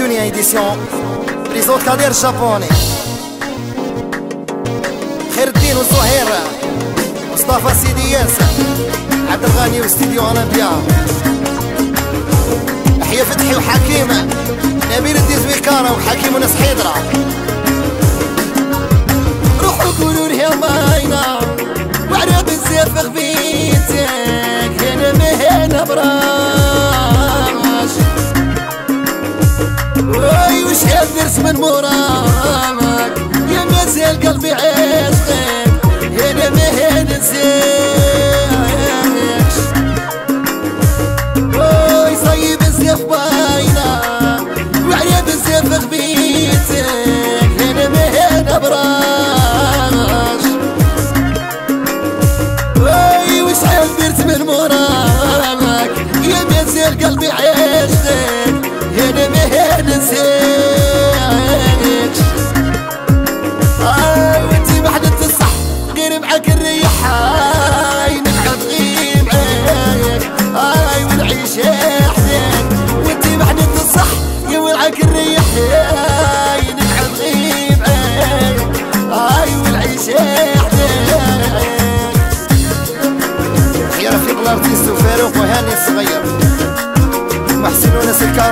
الدنيا إديسيون بريزون كادير جابوني خير الدين وزهير مصطفى سيدي ياسر عبد الغني وستيديو أولمبيا يحيى فتحي وحكيم نبيل الدين زويكارة وحكيم وناس حيدرة روحوا قولوا لها ماينة وعريض بزاف غبي morar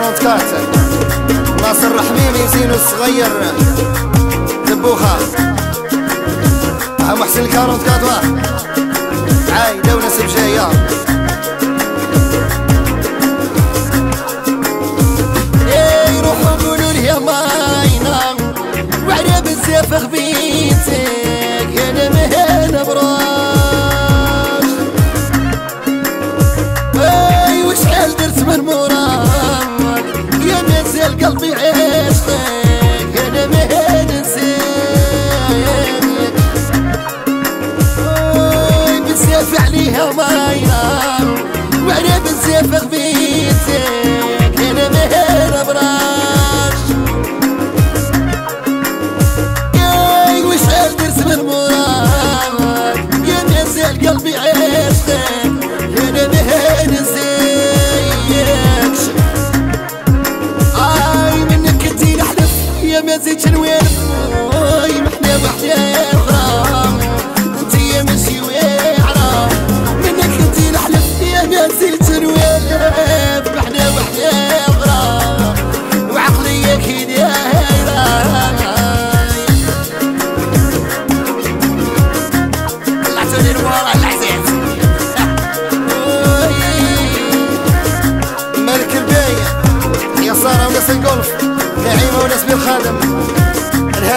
2014 ناصر حميمي زينو الصغير. دبوخة. ها محسن 44 عاي وناس بجاية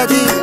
Daddy.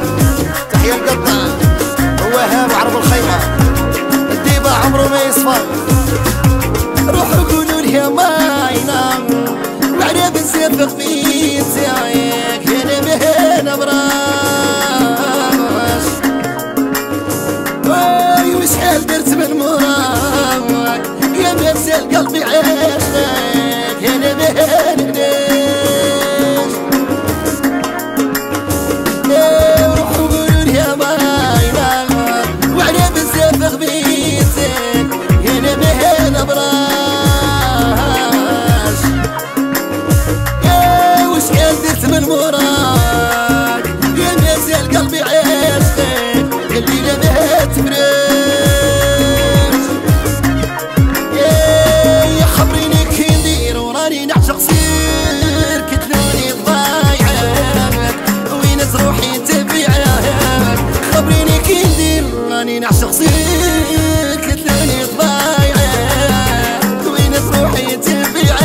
كتير كتلوني بضايعك وينت روحي تبيعك خبريني كي ندير راني نعشق صير كتلوني بضايعك وينت روحي تبيعك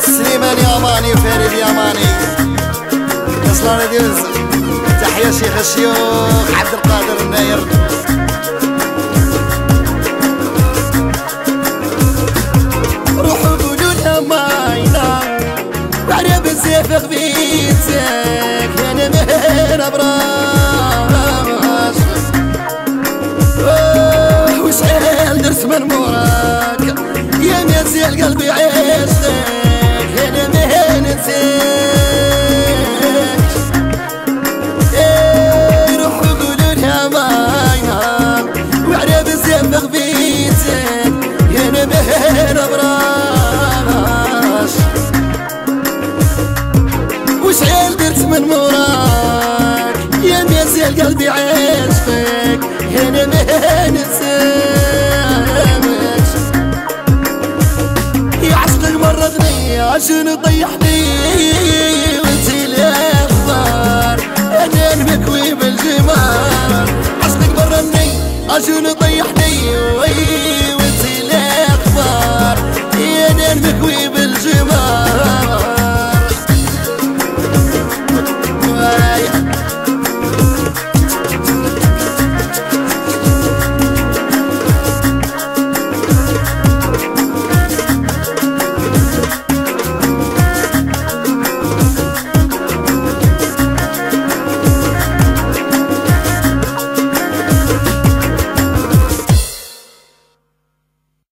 سليمان يا ماني وفريد يا ماني Aslan. تحيا شيخ الشيوخ عبد القادر الناير. وانتي اللي اختار أنا بالجمال. عشقك عشان